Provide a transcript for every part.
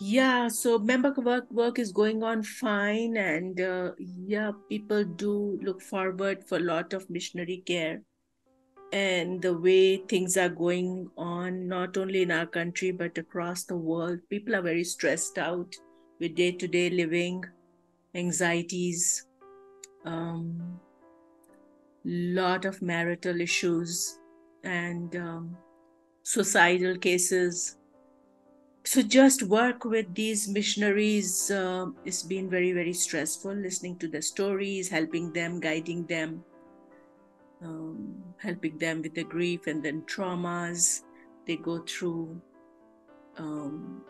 Yeah, so member work work is going on fine, and uh, yeah, people do look forward for a lot of missionary care, and the way things are going on, not only in our country but across the world. People are very stressed out with day to day living, anxieties, um, lot of marital issues, and um, suicidal cases so just work with these missionaries uh, has been very very stressful listening to the stories helping them guiding them um, helping them with the grief and then traumas they go through um,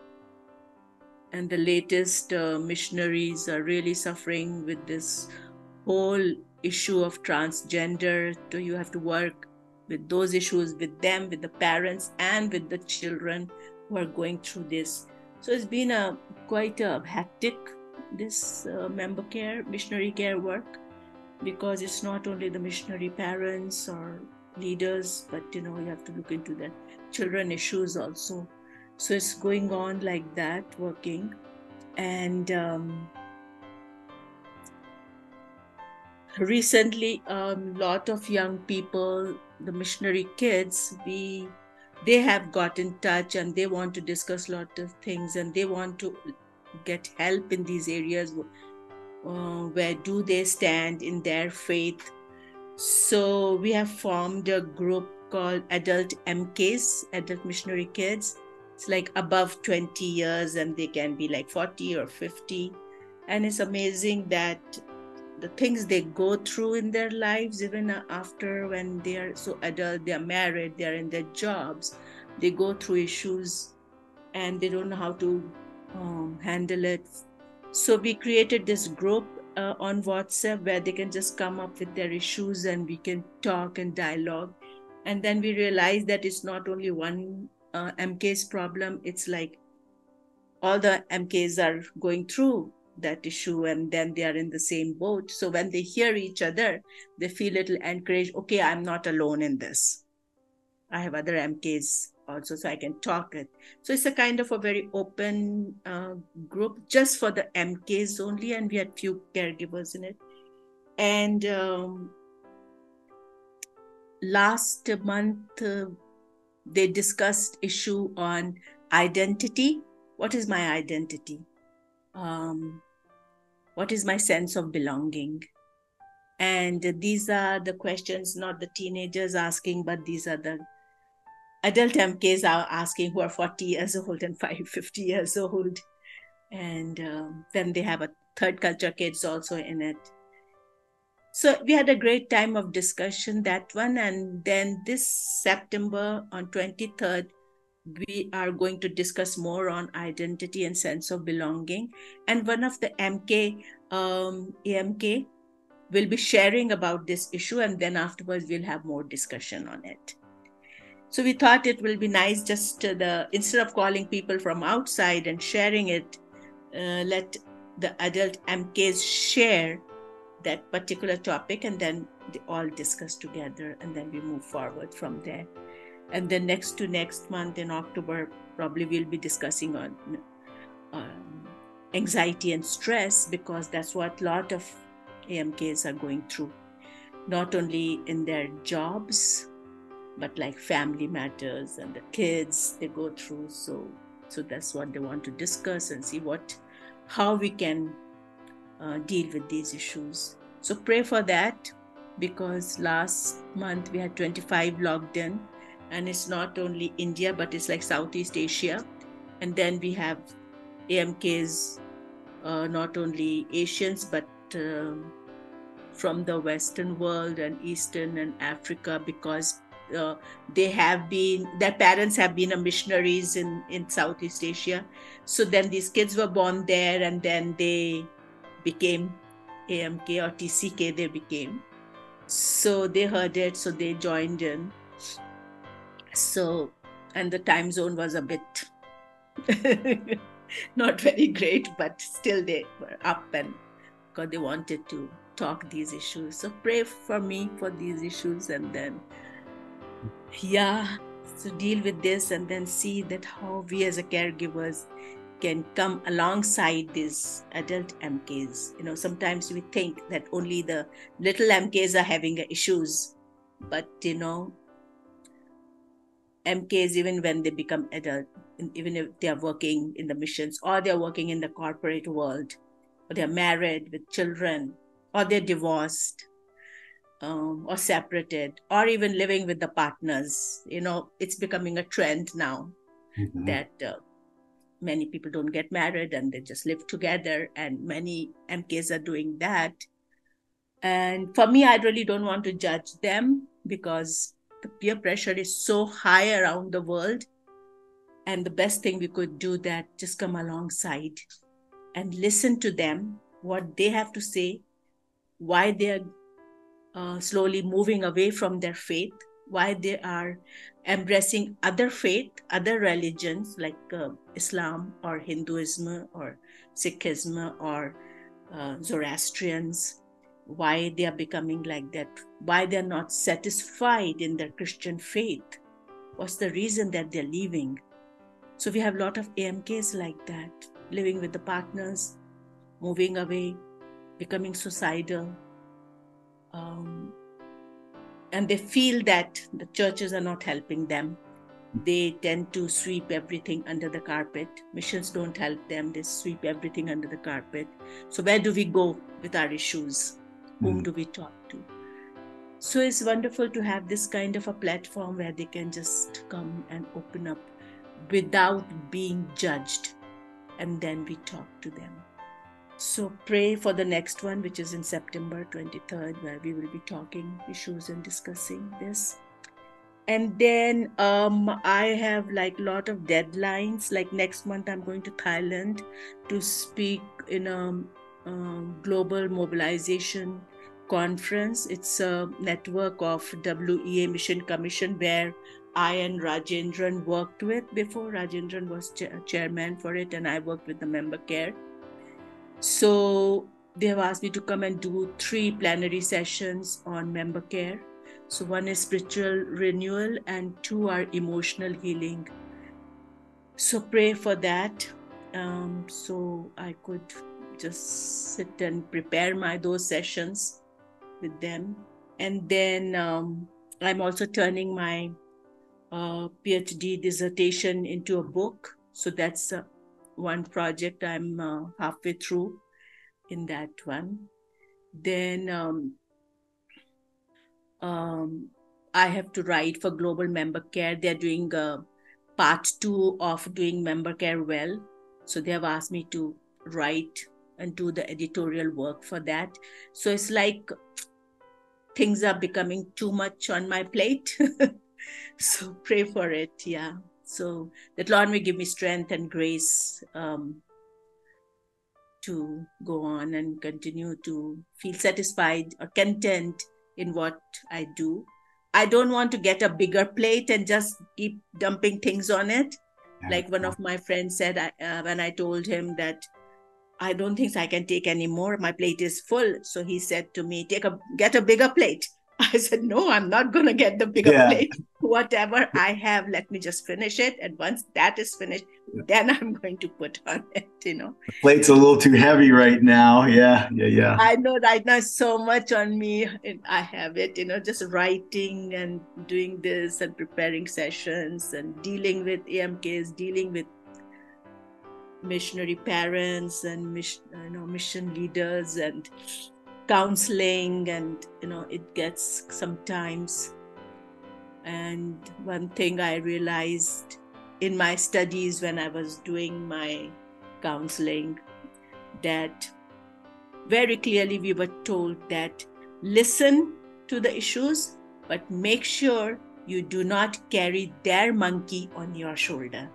and the latest uh, missionaries are really suffering with this whole issue of transgender. So you have to work with those issues with them with the parents and with the children who are going through this. So it's been a quite a hectic this uh, member care missionary care work because it's not only the missionary parents or leaders but you know you have to look into the children issues also so it's going on like that working and um, recently a um, lot of young people the missionary kids we they have got in touch and they want to discuss a lot of things and they want to get help in these areas uh, where do they stand in their faith. So we have formed a group called adult mks adult missionary kids. It's like above 20 years and they can be like 40 or 50 and it's amazing that the things they go through in their lives even after when they are so adult they are married they are in their jobs they go through issues and they don't know how to um, handle it. So we created this group uh, on whatsapp where they can just come up with their issues and we can talk and dialogue. And then we realized that it's not only one uh, mk's problem it's like all the mks are going through that issue and then they are in the same boat. So when they hear each other they feel a little encouraged okay i'm not alone in this. I have other mks also so i can talk it. So it's a kind of a very open uh, group just for the mks only and we had few caregivers in it. And um, last month uh, they discussed issue on identity. What is my identity? Um, what is my sense of belonging? And these are the questions not the teenagers asking, but these are the adult MKs are asking who are 40 years old and 5, 50 years old. And um, then they have a third culture kids also in it. So we had a great time of discussion that one. And then this September on 23rd, we are going to discuss more on identity and sense of belonging. And one of the MK, um, AMK, will be sharing about this issue, and then afterwards we'll have more discussion on it. So we thought it will be nice just the instead of calling people from outside and sharing it, uh, let the adult MKs share that particular topic, and then they all discuss together, and then we move forward from there and then next to next month in october probably we'll be discussing on um, anxiety and stress because that's what a lot of amks are going through. Not only in their jobs but like family matters and the kids they go through. So so that's what they want to discuss and see what how we can uh, deal with these issues. So pray for that because last month we had 25 logged in and it's not only India, but it's like Southeast Asia. And then we have AMKs, uh, not only Asians, but um, from the Western world and Eastern and Africa, because uh, they have been, their parents have been missionaries in, in Southeast Asia. So then these kids were born there and then they became AMK or TCK, they became. So they heard it, so they joined in so, and the time zone was a bit not very great, but still they were up and because they wanted to talk these issues. So pray for me for these issues and then, yeah, so deal with this and then see that how we as a caregivers can come alongside these adult MKs. You know, sometimes we think that only the little MKs are having issues, but you know, MKs, even when they become adult, even if they are working in the missions or they're working in the corporate world, or they're married with children, or they're divorced, um, or separated, or even living with the partners. You know, it's becoming a trend now mm-hmm. that uh, many people don't get married and they just live together, and many MKs are doing that. And for me, I really don't want to judge them because the peer pressure is so high around the world. And the best thing we could do that just come alongside and listen to them, what they have to say, why they're uh, slowly moving away from their faith, why they are embracing other faith, other religions like uh, Islam or Hinduism or Sikhism or uh, Zoroastrians, why they are becoming like that, why they're not satisfied in their Christian faith, what's the reason that they're leaving. So we have a lot of AMKs like that, living with the partners, moving away, becoming suicidal, um, and they feel that the churches are not helping them. They tend to sweep everything under the carpet. Missions don't help them. They sweep everything under the carpet. So where do we go with our issues. Whom hmm. do we talk to so it's wonderful to have this kind of a platform where they can just come and open up without being judged and then we talk to them so pray for the next one, which is in September 23rd, where we will be talking issues and discussing this. And then um, I have like a lot of deadlines. Like next month, I'm going to Thailand to speak in a um, global mobilization conference. It's a network of WEA Mission Commission where I and Rajendran worked with before. Rajendran was chairman for it, and I worked with the member care so they have asked me to come and do three plenary sessions on member care. So one is spiritual renewal and two are emotional healing. So pray for that. Um, so I could just sit and prepare my those sessions with them. And then um, I'm also turning my uh, PhD dissertation into a book. So that's uh, one project i'm uh, halfway through in that one then um, um, i have to write for global member care they're doing uh, part two of doing member care well so they have asked me to write and do the editorial work for that so it's like things are becoming too much on my plate so pray for it yeah so that Lord may give me strength and grace um, to go on and continue to feel satisfied or content in what I do. I don't want to get a bigger plate and just keep dumping things on it. Like one of my friends said uh, when I told him that I don't think I can take any more. My plate is full. So he said to me, "Take a get a bigger plate." I said, no, I'm not going to get the bigger yeah. plate. Whatever I have, let me just finish it. And once that is finished, then I'm going to put on it, you know. The plate's a little too heavy right now. Yeah, yeah, yeah. I know right now so much on me. I have it, you know, just writing and doing this and preparing sessions and dealing with AMKs, dealing with missionary parents and mission, you know, mission leaders and counseling and you know it gets sometimes. And one thing i realized in my studies when i was doing my counseling that very clearly we were told that listen to the issues but make sure you do not carry their monkey on your shoulder